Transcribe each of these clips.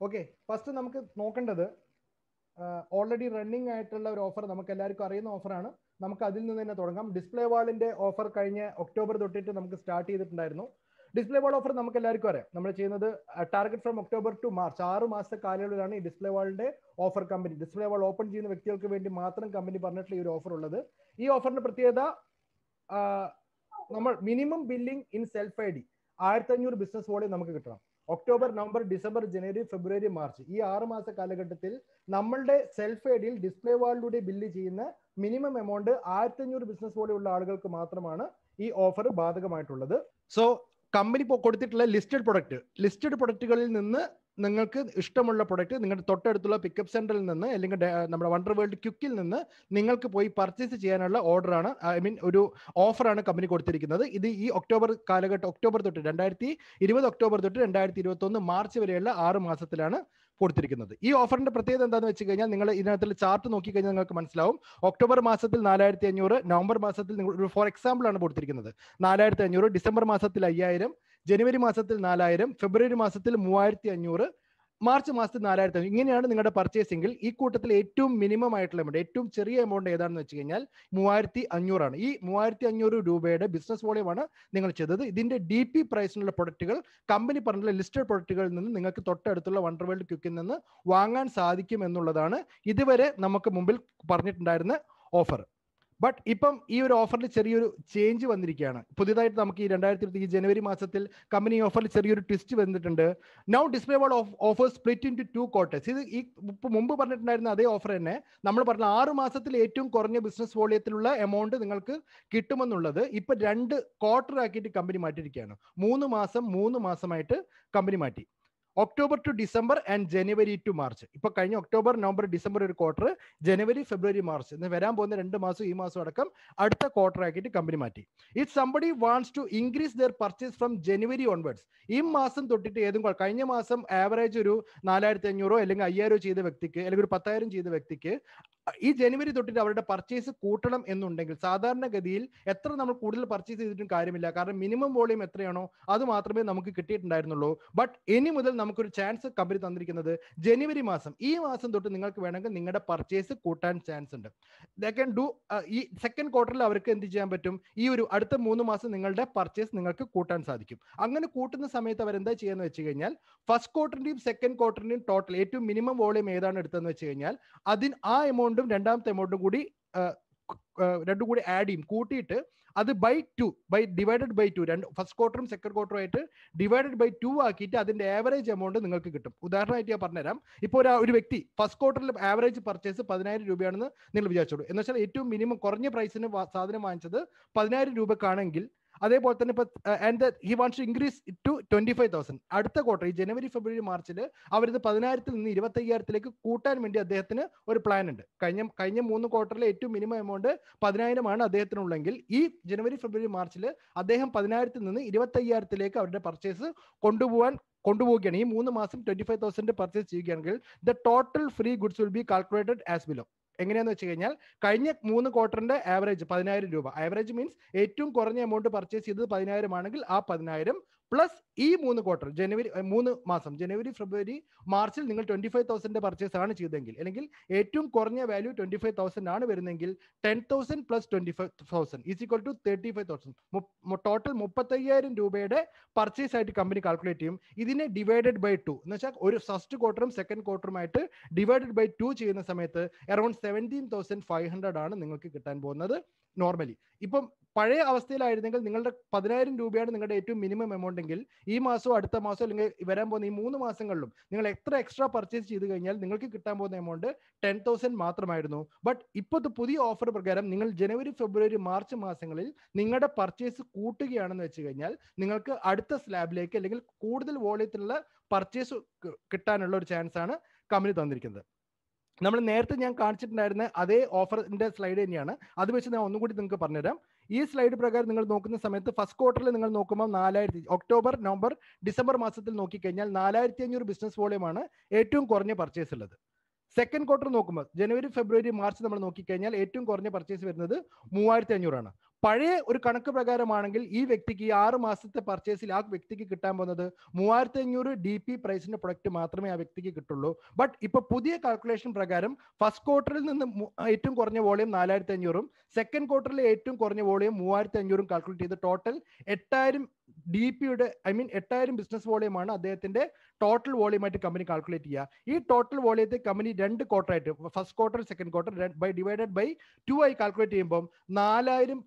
Okay first നമുക്ക് നോക്കേണ്ടത് already running ആയിട്ടുള്ള ഒരു ഓഫർ നമുക്ക് എല്ലാവർക്കും അറിയുന്ന ഓഫറാണ് നമുക്ക് അതിൽ നിന്ന് തന്നെ തുടങ്ങാം. ഡിസ്പ്ലേ വാളിന്റെ ഓഫർ കഴിഞ്ഞ ഒക്ടോബർ തൊട്ടിട്ട് നമുക്ക് സ്റ്റാർട്ട് ചെയ്തിട്ടുണ്ടായിരുന്നു. ഡിസ്പ്ലേ വാൾ ഓഫർ നമുക്ക് എല്ലാവർക്കും അറിയാം. നമ്മൾ ചെയ്യുന്നത് target from October to March ആറ് മാസത്തെ കാലയളവിലാണ് ഈ ഡിസ്പ്ലേ വാളിന്റെ offer company display wall open ചെയ്യുന്ന വ്യക്തികൾക്ക് വേണ്ടി മാത്രം കമ്പനി പറഞ്ഞിട്ടുള്ള ഈ ഒരു ഓഫർ ഉള്ളത്. ഈ ഓഫറിന്റെ പ്രത്യേകത നമ്മൾ minimum billing in self I D ആയിരത്തി അഞ്ഞൂറ് ബിസിനസ് വോളിയം നമുക്ക് കിട്ടണം. October November December January February March ഈ ആറ് മാസ കാലഘട്ടത്തിൽ നമ്മളുടെ സെൽഫ് എയ്ഡിൽ ഡിസ്പ്ലേ വാളിലൂടെ ബില്ല് ചെയ്യുന്ന മിനിമം എമൗണ്ട് ആയിരത്തി അഞ്ഞൂറ് ബിസിനസ് പോലെയുള്ള ആളുകൾക്ക് മാത്രമാണ് ഈ ഓഫർ ബാധകമായിട്ടുള്ളത്. സോ കമ്പനി കൊടുത്തിട്ടുള്ള ലിസ്റ്റഡ് പ്രൊഡക്റ്റ് ലിസ്റ്റഡ് പ്രൊഡക്റ്റുകളിൽ നിന്ന് നിങ്ങൾക്ക് ഇഷ്ടമുള്ള പ്രൊഡക്റ്റ് നിങ്ങളുടെ തൊട്ടടുത്തുള്ള പിക്കപ്പ് സെന്ററിൽ നിന്ന് അല്ലെങ്കിൽ നമ്മുടെ വണ്ടർ വേൾഡ് ക്യുക്കിൽ നിന്ന് നിങ്ങൾക്ക് പോയി പർച്ചേസ് ചെയ്യാനുള്ള ഓർഡറാണ് ഐ മീൻ ഒരു ഓഫറാണ് കമ്പനി കൊടുത്തിരിക്കുന്നത്. ഇത് ഈ ഒക്ടോബർ കാലഘട്ടം ഒക്ടോബർ തൊട്ട് രണ്ടായിരത്തി ഇരുപത് ഒക്ടോബർ തൊട്ട് രണ്ടായിരത്തി ഇരുപത്തൊന്ന് മാർച്ച് വരെയുള്ള ആറ് മാസത്തിലാണ് കൊടുത്തിരിക്കുന്നത്. ഈ ഓഫറിന്റെ പ്രത്യേകത എന്താണെന്ന് വെച്ച് കഴിഞ്ഞാൽ നിങ്ങൾ ഇതിനകത്തുള്ള ചാർട്ട് നോക്കി കഴിഞ്ഞാൽ നിങ്ങൾക്ക് മനസ്സിലാവും. ഒക്ടോബർ മാസത്തിൽ നാലായിരത്തി അഞ്ഞൂറ് നവംബർ മാസത്തിൽ നിങ്ങൾ ഫോർ എക്സാമ്പിൾ ആണ് കൊടുത്തിരിക്കുന്നത്. നാലായിരത്തി അഞ്ഞൂറ് ഡിസംബർ മാസത്തിൽ അയ്യായിരം ജനുവരി മാസത്തിൽ നാലായിരം ഫെബ്രുവരി മാസത്തിൽ മൂവായിരത്തി അഞ്ഞൂറ് മാർച്ച് മാസത്തിൽ നാലായിരത്തി അഞ്ഞൂറ് ഇങ്ങനെയാണ് നിങ്ങളുടെ പർച്ചേസിംഗിൽ ഈ കൂട്ടത്തിൽ ഏറ്റവും മിനിമം ആയിട്ടുള്ള എമൗണ്ട് ഏറ്റവും ചെറിയ എമൗണ്ട് ഏതാണെന്ന് വെച്ച് കഴിഞ്ഞാൽ മൂവായിരത്തി അഞ്ഞൂറാണ് ഈ മൂവായിരത്തി അഞ്ഞൂറ് രൂപയുടെ ബിസിനസ് വോളിയമാണ് നിങ്ങൾ ചെയ്തത്. ഇതിന്റെ ഡി പി പ്രൈസിനുള്ള പ്രൊഡക്റ്റുകൾ കമ്പനി പറഞ്ഞിട്ടുള്ള ലിസ്റ്റഡ് പ്രൊഡക്റ്റുകളിൽ നിന്ന് നിങ്ങൾക്ക് തൊട്ടടുത്തുള്ള വണ്ടർ വേൾഡ് ക്യുക്കിൽ നിന്ന് വാങ്ങാൻ സാധിക്കും എന്നുള്ളതാണ് ഇതുവരെ നമുക്ക് മുമ്പിൽ പറഞ്ഞിട്ടുണ്ടായിരുന്ന ഓഫർ ബട്ട് ഇപ്പം ഈ ഒരു ഓഫറിൽ ചെറിയൊരു ചേഞ്ച് വന്നിരിക്കുകയാണ് പുതിയതായിട്ട് നമുക്ക് ഈ രണ്ടായിരത്തി ഇരുപത്തി ഈ ജനുവരി മാസത്തിൽ കമ്പനി ഓഫറിൽ ചെറിയൊരു ട്വിസ്റ്റ് വന്നിട്ടുണ്ട്. Now display wall of offer split into two quarters ഇത് ഈ മുമ്പ് പറഞ്ഞിട്ടുണ്ടായിരുന്ന അതേ ഓഫർ തന്നെ. നമ്മൾ പറഞ്ഞ ആറ് മാസത്തിൽ ഏറ്റവും കുറഞ്ഞ ബിസിനസ് വോളിയത്തിലുള്ള എമൗണ്ട് നിങ്ങൾക്ക് കിട്ടുമെന്നുള്ളത് ഇപ്പം രണ്ട് ക്വാർട്ടർ ആക്കിയിട്ട് കമ്പനി മാറ്റിയിരിക്കുകയാണ് മൂന്ന് മാസം മൂന്ന് മാസമായിട്ട് കമ്പനി മാറ്റി. October to December and January to March ഇപ്പൊ കഴിഞ്ഞ ഒക്ടോബർ നവംബർ ഡിസംബർ ഒരു ക്വാർട്ടർ ജനുവരി ഫെബ്രുവരി മാർച്ച് എന്ന് വരാൻ പോകുന്ന രണ്ട് മാസം ഈ മാസം അടക്കം അടുത്ത ക്വാർട്ടർ ആക്കിയിട്ട് കമ്പനി മാറ്റി. If somebody wants to increase their purchase from January onwards ഈ മാസം തൊട്ടിട്ട് ഏതും കഴിഞ്ഞ മാസം ആവറേജ് ഒരു നാലായിരത്തി അഞ്ഞൂറോ അല്ലെങ്കിൽ അയ്യായിരോ ചെയ്ത വ്യക്തിക്ക് അല്ലെങ്കിൽ ഒരു പത്തായിരം ചെയ്ത വ്യക്തിക്ക് ഈ ജനുവരി തൊട്ടിട്ട് അവരുടെ പർച്ചേസ് കൂട്ടണം എന്നുണ്ടെങ്കിൽ സാധാരണഗതിയിൽ എത്ര നമ്മൾ കൂടുതൽ പർച്ചേസ് ചെയ്തിട്ടും കാര്യമില്ല. കാരണം മിനിമം വോളിയം എത്രയാണോ അത് മാത്രമേ നമുക്ക് കിട്ടിയിട്ടുണ്ടായിരുന്നുള്ളൂ. ബട്ട് ഇനി മുതൽ നമുക്കൊരു ചാൻസ് കമ്പനി തന്നിരിക്കുന്നത് ജനുവരി മാസം. ഈ മാസം തൊട്ട് നിങ്ങൾക്ക് വേണമെങ്കിൽ നിങ്ങളുടെ പർച്ചേസ് കൂട്ടാൻ ചാൻസ് ഉണ്ട്. ഡു ഈ സെക്കൻഡ് ക്വാർട്ടറിൽ അവർക്ക് എന്ത് ചെയ്യാൻ പറ്റും? ഈ ഒരു അടുത്ത മൂന്ന് മാസം നിങ്ങളുടെ പർച്ചേസ് നിങ്ങൾക്ക് കൂട്ടാൻ സാധിക്കും. അങ്ങനെ കൂട്ടുന്ന സമയത്ത് അവർ എന്താ ചെയ്യാന്ന് വെച്ച് കഴിഞ്ഞാൽ ഫസ്റ്റ് ക്വാർട്ടറിന്റെയും സെക്കൻഡ് ക്വാർട്ടറിന്റെയും ടോട്ടൽ ഏറ്റവും മിനിമം വോളിയം ഏതാണ് എടുത്തതെന്ന് വെച്ച് കഴിഞ്ഞാൽ അതിന് ആ എമൗണ്ടും രണ്ടാമത്തെ എമൗണ്ടും കൂടി രണ്ടും കൂടി ആഡ് ചെയ്യും. കൂട്ടിയിട്ട് അത് by two by divided by two രണ്ട് ഫസ്റ്റ് ക്വാർട്ടറും സെക്കൻഡ് ക്വാർട്ടറും ആയിട്ട് ഡിവൈഡഡ് ബൈ ടു ആക്കിയിട്ട് അതിന്റെ ആവറേജ് എമൗണ്ട് നിങ്ങൾക്ക് കിട്ടും. ഉദാഹരണമായിട്ട് ഞാൻ പറഞ്ഞുതരാം. ഇപ്പോൾ ഒരു ഒരു വ്യക്തി ഫസ്റ്റ് ക്വാർട്ടറിൽ ആവറേജ് പർച്ചേസ് പതിനായിരം രൂപയാണെന്ന് നിങ്ങൾ വിചാരിച്ചോളൂ. എന്ന് വെച്ചാൽ ഏറ്റവും മിനിമം കുറഞ്ഞ പ്രൈസിന് സാധനം വാങ്ങിച്ചത് പതിനായിരം രൂപക്കാണെങ്കിൽ അതേപോലെ തന്നെ ഇപ്പൊ and he wants to increase to twenty five thousand അടുത്ത ക്വാർട്ടർ ഈ ജനുവരി ഫെബ്രുവരി മാർച്ചിൽ അവരിത് പതിനായിരത്തിൽ നിന്ന് ഇരുപത്തി അയ്യായിരത്തിലേക്ക് കൂട്ടാൻ വേണ്ടി അദ്ദേഹത്തിന് ഒരു പ്ലാൻ ഉണ്ട്. കഴിഞ്ഞ കഴിഞ്ഞ മൂന്ന് ക്വാർട്ടറിലെ ഏറ്റവും മിനിമം എമൗണ്ട് പതിനായിരമാണ് അദ്ദേഹത്തിനുള്ളെങ്കിൽ ഈ ജനുവരി ഫെബ്രുവരി മാർച്ചിൽ അദ്ദേഹം പതിനായിരത്തിൽ നിന്ന് ഇരുപത്തി അയ്യായിരത്തിലേക്ക് അവരുടെ പർച്ചേസ് കൊണ്ടുപോകാൻ കൊണ്ടുപോവുകയാണ്. ഈ മൂന്ന് മാസം ട്വന്റി ഫൈവ് തൗസൻഡ് പർച്ചേസ് ചെയ്യുകയാണെങ്കിൽ the total free goods will be calculated as below എങ്ങനെയാന്ന് വെച്ച് കഴിഞ്ഞാൽ കഴിഞ്ഞ മൂന്ന് ക്വാർട്ടറിന്റെ ആവറേജ് പതിനായിരം രൂപ. ആവറേജ് മീൻസ് ഏറ്റവും കുറഞ്ഞ എമൗണ്ട് പർച്ചേസ് ചെയ്തത് പതിനായിരം ആണെങ്കിൽ ആ പതിനായിരം പ്ലസ് ഈ മൂന്ന് ക്വാർട്ടർ ജനുവരി മൂന്ന് മാസം ജനുവരി ഫെബ്രുവരി മാർച്ചിൽ നിങ്ങൾ ട്വന്റി ഫൈവ് തൗസൻഡ് പർച്ചേസ് ആണ് ചെയ്തെങ്കിൽ അല്ലെങ്കിൽ ഏറ്റവും കുറഞ്ഞ വാല്യൂ ട്വന്റി ഫൈവ് തൗസൻഡ് ആണ് വരുന്നതെങ്കിൽ ten thousand plus twenty five thousand is equal to thirty five thousand total മുപ്പത്തയ്യായിരം രൂപയുടെ പർച്ചേസ് ആയിട്ട് കമ്പനി കാൽക്കുലേറ്റ് ചെയ്യും. ഇതിനെ ഡിവൈഡഡ് ബൈ ടു എന്ന് വെച്ചാൽ ഒരു ഫസ്റ്റ് ക്വാർട്ടറും സെക്കൻഡ് ക്വാർട്ടറുമായിട്ട് ഡിവൈഡഡ് ബൈ ടു ചെയ്യുന്ന സമയത്ത് around seventeen thousand five hundred ആണ് നിങ്ങൾക്ക് കിട്ടാൻ പോകുന്നത്. നോർമലി ഇപ്പം പഴയ അവസ്ഥയിലായിരുന്നെങ്കിൽ നിങ്ങളുടെ പതിനായിരം രൂപയാണ് നിങ്ങളുടെ ഏറ്റവും മിനിമം എമൗണ്ട് എങ്കിൽ ഈ മാസവും അടുത്ത മാസവും അല്ലെങ്കിൽ വരാൻ പോകുന്ന ഈ മൂന്ന് മാസങ്ങളിലും നിങ്ങൾ എത്ര എക്സ്ട്രാ പർച്ചേസ് ചെയ്ത് കഴിഞ്ഞാൽ നിങ്ങൾക്ക് കിട്ടാൻ പോകുന്ന എമൗണ്ട് ടെൻ തൗസൻഡ് മാത്രമായിരുന്നു. ബട്ട് ഇപ്പോഴത്തെ പുതിയ ഓഫർ പ്രകാരം നിങ്ങൾ ജനുവരി ഫെബ്രുവരി മാർച്ച് മാസങ്ങളിൽ നിങ്ങളുടെ പർച്ചേസ് കൂട്ടുകയാണെന്ന് വെച്ച് കഴിഞ്ഞാൽ നിങ്ങൾക്ക് അടുത്ത സ്ലാബിലേക്ക് അല്ലെങ്കിൽ കൂടുതൽ വോളിയത്തിലുള്ള പർച്ചേസ് കിട്ടാനുള്ള ഒരു ചാൻസ് ആണ് കമ്പനി തന്നിരിക്കുന്നത്. നമ്മൾ നേരത്തെ ഞാൻ കാണിച്ചിട്ടുണ്ടായിരുന്ന അതേ ഓഫറിന്റെ സ്ലൈഡ് തന്നെയാണ്. അത് വെച്ച് ഞാൻ ഒന്നും കൂടി നിങ്ങൾക്ക് പറഞ്ഞുതരാം. ഈ സ്ലൈഡ് പ്രകാരം നിങ്ങൾ നോക്കുന്ന സമയത്ത് ഫസ്റ്റ് ക്വാർട്ടറിൽ നിങ്ങൾ നോക്കുമ്പോൾ നാലായിരത്തി ഒക്ടോബർ നവംബർ ഡിസംബർ മാസത്തിൽ നോക്കിക്കഴിഞ്ഞാൽ നാലായിരത്തി അഞ്ഞൂറ് ബിസിനസ് വോളിയമാണ് ഏറ്റവും കുറഞ്ഞ പർച്ചേസ് ഉള്ളത്. സെക്കൻഡ് ക്വാർട്ടർ നോക്കുമ്പോൾ ജനുവരി ഫെബ്രുവരി മാർച്ച് നമ്മൾ നോക്കിക്കഴിഞ്ഞാൽ ഏറ്റവും കുറഞ്ഞ പർച്ചേസ് വരുന്നത് മൂവായിരത്തി അഞ്ഞൂറാണ് പഴയ ഒരു കണക്ക് പ്രകാരമാണെങ്കിൽ ഈ വ്യക്തിക്ക് ഈ ആറ് മാസത്തെ പർച്ചേസിൽ ആ വ്യക്തിക്ക് കിട്ടാൻ പോകുന്നത് മൂവായിരത്തി അഞ്ഞൂറ് ഡി പി പ്രൈസിന്റെ പ്രൊഡക്റ്റ് മാത്രമേ ആ വ്യക്തിക്ക് കിട്ടുള്ളൂ. ബട്ട് ഇപ്പൊ പുതിയ കാൽക്കുലേഷൻ പ്രകാരം ഫസ്റ്റ് ക്വാർട്ടറിൽ നിന്ന് ഏറ്റവും കുറഞ്ഞ വോളിയം നാലായിരത്തി അഞ്ഞൂറും സെക്കൻഡ് ക്വാർട്ടറിലെ ഏറ്റവും കുറഞ്ഞ വോളിയം മൂവായിരത്തി അഞ്ഞൂറും കാൽക്കുലേറ്റ് ചെയ്ത് ടോട്ടൽ എട്ടായിരം ഡി പിയുടെ ഐ മീൻ എട്ടായിരം ബിസിനസ് വോളിയമാണ് അദ്ദേഹത്തിന്റെ ടോട്ടൽ വോളിയമായിട്ട് കമ്പനി കാൽക്കുലേറ്റ് ചെയ്യുക. ഈ ടോട്ടൽ വോളിയത്തെ കമ്പനി രണ്ട് ക്വാർട്ടർ ആയിട്ട് first quarter second quarter by divided by two ആയി കാൽക്കുലേറ്റ് ചെയ്യുമ്പോൾ നാലായിരം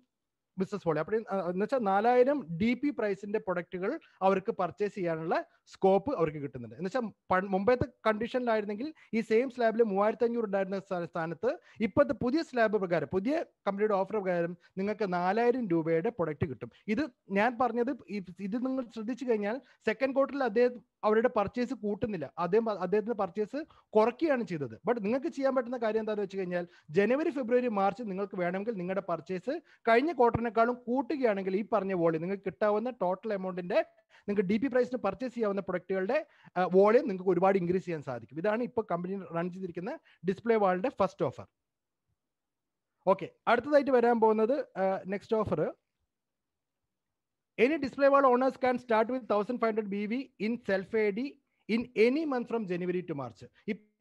ബിസിനസ് പോളി അപ്പോൾ എന്ന് വെച്ചാൽ നാലായിരം ഡി പി പ്രൈസിന്റെ പ്രൊഡക്റ്റുകൾ അവർക്ക് പർച്ചേസ് ചെയ്യാനുള്ള സ്കോപ്പ് അവർക്ക് കിട്ടുന്നുണ്ട്. എന്ന് വെച്ചാൽ മുമ്പത്തെ കണ്ടീഷനിലായിരുന്നെങ്കിൽ ഈ സെയിം സ്ലാബിൽ മൂവായിരത്തി അഞ്ഞൂറ് ഉണ്ടായിരുന്ന സ്ഥാനത്ത് ഇപ്പോഴത്തെ പുതിയ സ്ലാബ് പ്രകാരം പുതിയ കമ്പനിയുടെ ഓഫർ പ്രകാരം നിങ്ങൾക്ക് നാലായിരം രൂപയുടെ പ്രൊഡക്റ്റ് കിട്ടും. ഇത് ഞാൻ പറഞ്ഞത് ഇത് നിങ്ങൾ ശ്രദ്ധിച്ചു കഴിഞ്ഞാൽ സെക്കൻഡ് ക്വാർട്ടറിൽ അദ്ദേഹം അവരുടെ പർച്ചേസ് കൂട്ടുന്നില്ല. അദ്ദേഹം അദ്ദേഹത്തിന്റെ പർച്ചേസ് കുറയ്ക്കുകയാണ് ചെയ്തത്. ബട്ട് നിങ്ങൾക്ക് ചെയ്യാൻ പറ്റുന്ന കാര്യം എന്താണെന്ന് വെച്ച് കഴിഞ്ഞാൽ ജനുവരി ഫെബ്രുവരി മാർച്ച് നിങ്ങൾക്ക് വേണമെങ്കിൽ നിങ്ങളുടെ പർച്ചേസ് കഴിഞ്ഞ ക്വാർട്ടറിനേക്കാളും കൂട്ടുകയാണെങ്കിൽ ഈ പറഞ്ഞ വോളിയം നിങ്ങൾക്ക് കിട്ടാവുന്ന ടോട്ടൽ എമൗണ്ടിന്റെ നിങ്ങൾക്ക് ഡി പി പ്രൈസിന് പർച്ചേസ് ചെയ്യാവുന്ന പ്രൊഡക്റ്റുകളുടെ വോളിയം നിങ്ങൾക്ക് ഒരുപാട് ഇൻക്രീസ് ചെയ്യാൻ സാധിക്കും. ഇതാണ് ഇപ്പോൾ കമ്പനി റൺ ചെയ്തിരിക്കുന്ന ഡിസ്പ്ലേ വാളിന്റെ ഫസ്റ്റ് ഓഫർ ഓക്കെ അടുത്തതായിട്ട് വരാൻ പോകുന്നത് next offer any display wall owners can start with 1500 five hundred B V in any month from January to March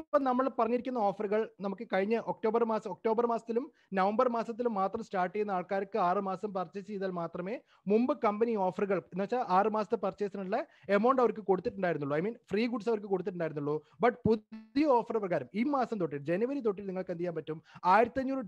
ഇപ്പൊ നമ്മൾ പറഞ്ഞിരിക്കുന്ന ഓഫറുകൾ നമുക്ക് കഴിഞ്ഞ ഒക്ടോബർ മാസം ഒക്ടോബർ മാസത്തിലും നവംബർ മാസത്തിലും മാത്രം സ്റ്റാർട്ട് ചെയ്യുന്ന ആൾക്കാർക്ക് ആറ് മാസം പർച്ചേസ് ചെയ്താൽ മാത്രമേ മുമ്പ് കമ്പനി ഓഫറുകൾ എന്ന് വെച്ചാൽ ആറ് മാസത്തെ പർച്ചേസിനുള്ള എമൗണ്ട് അവർക്ക് കൊടുത്തിട്ടുണ്ടായിരുന്നുള്ളൂ. ഐ മീൻ ഫ്രീ ഗുഡ്സ് അവർക്ക് കൊടുത്തിട്ടുണ്ടായിരുന്നുള്ളൂ. ബട്ട് പുതിയ ഓഫർ പ്രകാരം ഈ മാസം തൊട്ട് ജനുവരി തൊട്ട് നിങ്ങൾക്ക് എന്ത് ചെയ്യാൻ പറ്റും? ആയിരത്തഞ്ഞൂറ്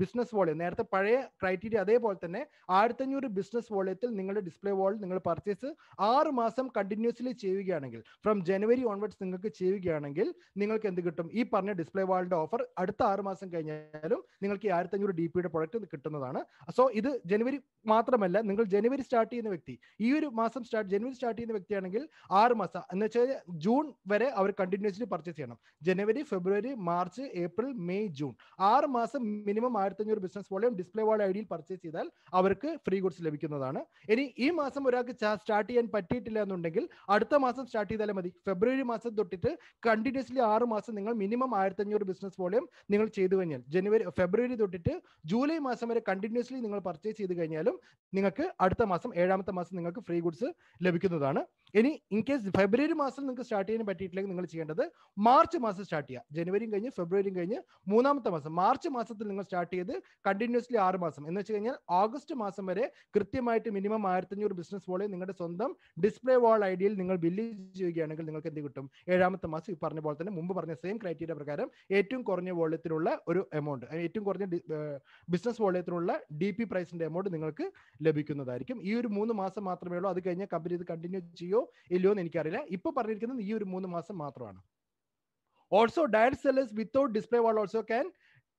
ബിസിനസ് വോളിയം നേരത്തെ പഴയ ക്രൈറ്റീരിയ അതേപോലെ തന്നെ ആയിരത്തഞ്ഞൂറ് ബിസിനസ് വോളിയത്തിൽ നിങ്ങളുടെ ഡിസ്പ്ലേ വാൾ നിങ്ങൾ പർച്ചേസ് ആറ് മാസം കണ്ടിന്യൂസ്ലി ചെയ്യുകയാണെങ്കിൽ ഫ്രം ജനുവരി ഓൺവേർഡ്സ് നിങ്ങൾക്ക് ചെയ്യുകയാണെങ്കിൽ നിങ്ങൾക്ക് എന്ത് കിട്ടും? ഈ പറഞ്ഞ ഡിസ്പ്ലേ വാളിന്റെ ഓഫർ അടുത്ത ആറ് മാസം കഴിഞ്ഞാലും നിങ്ങൾക്ക് ഈ ആയിരത്തഞ്ഞൂറ് ഡി പിയുടെ പ്രൊഡക്റ്റ് കിട്ടുന്നതാണ്. സോ ഇത് ജനുവരി മാത്രമല്ല നിങ്ങൾ ജനുവരി സ്റ്റാർട്ട് ചെയ്യുന്ന വ്യക്തി ഈ ഒരു മാസം സ്റ്റാർട്ട് ജനുവരി സ്റ്റാർട്ട് ചെയ്യുന്ന വ്യക്തിയാണെങ്കിൽ ആറ് മാസം എന്ന് വെച്ചാൽ ജൂൺ വരെ അവർ കണ്ടിന്യൂസ്ലി പർച്ചേസ് ചെയ്യണം. January February March April May June. ആറ് മാസം മിനിമം ആയിരത്തഞ്ഞൂറ് ബിസിനസ് വോളിയം ഡിസ്പ്ലേ വാൾ ഐഡിയിൽ പർച്ചേസ് ചെയ്താൽ അവർക്ക് ഫ്രീ ഗുഡ്സ് ലഭിക്കുന്നതാണ്. ഇനി ഈ മാസം ഒരാൾക്ക് സ്റ്റാർട്ട് ചെയ്യാൻ പറ്റിയിട്ടില്ല എന്നുണ്ടെങ്കിൽ അടുത്ത മാസം സ്റ്റാർട്ട് ചെയ്താലും മതി. ഫെബ്രുവരി മാസം തൊട്ടിട്ട് കണ്ടിന്യൂസ്ലി ആറ് മാസം നിങ്ങൾ മിനിമം ആയിരത്തഞ്ഞൂറ് ബിസിനസ് വോളിയം നിങ്ങൾ ചെയ്തു കഴിഞ്ഞാൽ ജനുവരി ഫെബ്രുവരി തൊട്ടിട്ട് ജൂലൈ മാസം വരെ കണ്ടിന്യൂസ്ലി നിങ്ങൾ പർച്ചേസ് ചെയ്ത് കഴിഞ്ഞാലും നിങ്ങൾക്ക് അടുത്ത മാസം ഏഴാമത്തെ മാസം നിങ്ങൾക്ക് ഫ്രീ ഗുഡ്സ് ലഭിക്കുന്നതാണ്. ഇനി ഇൻ കേസ് ഫെബ്രുവരി മാസം നിങ്ങൾക്ക് സ്റ്റാർട്ട് ചെയ്യാൻ പറ്റിയിട്ടില്ലെങ്കിൽ നിങ്ങൾ ചെയ്യേണ്ടത് മാർച്ച് മാസം സ്റ്റാർട്ട് ചെയ്യുക. ജനുവരിയും കഴിഞ്ഞ് ഫെബ്രുവരിയും കഴിഞ്ഞ് മൂന്നാമത്തെ മാസം. മാർച്ച് മാസത്തിൽ നിങ്ങൾ സ്റ്റാർട്ട് ചെയ്ത് കണ്ടിന്യൂസ്ലി ആറ് മാസം. എന്ന് വെച്ച് കഴിഞ്ഞാൽ ഓഗസ്റ്റ് മാസം വരെ കൃത്യമായിട്ട് മിനിമം ആയിരത്തഞ്ഞൂറ് ബിസിനസ് വോളിയം നിങ്ങളുടെ സ്വന്തം ഡിസ്പ്ലേ വാൾ ഐഡിയയിൽ നിങ്ങൾ ബില്ല് ചെയ്യുകയാണെങ്കിൽ നിങ്ങൾക്ക് എന്ത് കിട്ടും? ഏഴാമത്തെ മാസം ഈ പറഞ്ഞ പോലെ തന്നെ മുമ്പ് പറഞ്ഞ സെയിം ക്രൈറ്റീരിയ പ്രകാരം ഏറ്റവും കുറഞ്ഞ വോളിയത്തിലുള്ള ഒരു എമൗണ്ട് ഏറ്റവും കുറഞ്ഞ ബിസിനസ് വോളിയത്തിലുള്ള ഡി പി പ്രൈസിന്റെ എമൗണ്ട് നിങ്ങൾക്ക് ലഭിക്കുന്നതായിരിക്കും. ഈ ഒരു മൂന്ന് മാസം മാത്രമേ ഉള്ളൂ. അത് കഴിഞ്ഞാൽ കമ്പനി ഇത് കണ്ടിന്യൂ ചെയ്യോ ഇല്ലയോ എന്ന് എനിക്കറിയില്ല. ഇപ്പൊ പറഞ്ഞിരിക്കുന്നത് ഈ ഒരു മൂന്ന് മാസം മാത്രമാണ്. Also direct sellers without display wall also can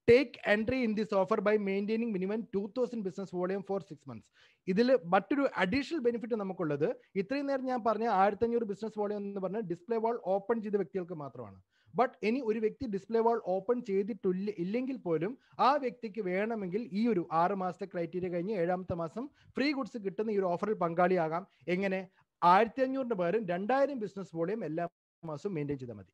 take entry in this offer by maintaining minimum two thousand business volume for six months ഇതിൽ മറ്റൊരു അഡീഷണൽ ബെനിഫിറ്റ് നമുക്കുള്ളത് ഇത്രയും നേരം ഞാൻ പറഞ്ഞ ആയിരത്തഞ്ഞൂറ് ബിസിനസ് വോളിയം എന്ന് പറഞ്ഞ ഡിസ്പ്ലേ വാൾ ഓപ്പൺ ചെയ്ത വ്യക്തികൾക്ക് മാത്രമാണ്. ബട്ട് ഇനി ഒരു വ്യക്തി ഡിസ്പ്ലേ വാൾ ഓപ്പൺ ചെയ്തിട്ടില്ല ഇല്ലെങ്കിൽ പോലും ആ വ്യക്തിക്ക് വേണമെങ്കിൽ ഈ ഒരു ആറ് മാസത്തെ ക്രൈറ്റീരിയ കഴിഞ്ഞ് ഏഴാമത്തെ മാസം ഫ്രീ ഗുഡ്സ് കിട്ടുന്ന ഈ ഒരു ഓഫറിൽ പങ്കാളിയാകാം. എങ്ങനെ? ആയിരത്തി അഞ്ഞൂറിന് പകരം രണ്ടായിരം ബിസിനസ് വോളിയം എല്ലാ മാസവും മെയിന്റെയിൻ ചെയ്താൽ മതി.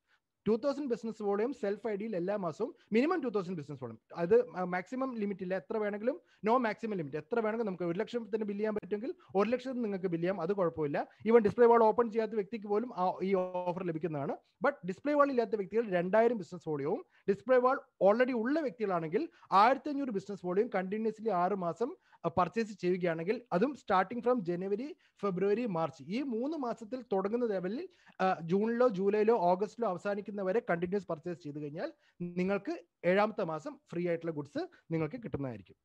Two thousand business volume self I ഡിയിൽ എല്ലാ മാസവും minimum two thousand business volume അത് മാക്സിമം ലിമിറ്റ് ഇല്ല. എത്ര വേണമെങ്കിലും നോ മാക്സിമം ലിമിറ്റ് എത്ര വേണമെങ്കിലും നമുക്ക് ഒരു ലക്ഷത്തിന് ബില്ല് ചെയ്യാൻ പറ്റുമെങ്കിൽ ഒരു ലക്ഷത്തിന് നിങ്ങൾക്ക് ബില്ല് ചെയ്യാം. അത് കുഴപ്പമില്ല. ഈവൻ ഡിസ്പ്ലേ വാൾ ഓപ്പൺ ചെയ്യാത്ത വ്യക്തിക്ക് പോലും ഈ ഓഫർ ലഭിക്കുന്നതാണ്. ബട്ട് ഡിസ്പ്ലേ വാൾ ഇല്ലാത്ത വ്യക്തികൾ രണ്ടായിരം ബിസിനസ് വോളിയവും ഡിസ്പ്ലേ വാൾ ഓൾറെഡി ഉള്ള വ്യക്തികളാണെങ്കിൽ ആയിരത്തി അഞ്ഞൂറ് ബിസിനസ് വോളിയം കണ്ടിന്യൂസ്ലി ആറ് മാസം പർച്ചേസ് ചെയ്യുകയാണെങ്കിൽ അതും starting from January February March ഈ മൂന്ന് മാസത്തിൽ തുടങ്ങുന്ന ലെവലിൽ ജൂണിലോ ജൂലൈയിലോ ഓഗസ്റ്റിലോ അവസാനിക്കുന്നവരെ കണ്ടിന്യൂസ് പർച്ചേസ് ചെയ്ത് കഴിഞ്ഞാൽ നിങ്ങൾക്ക് ഏഴാമത്തെ മാസം ഫ്രീ ആയിട്ടുള്ള ഗുഡ്സ് നിങ്ങൾക്ക് കിട്ടുന്നതായിരിക്കും.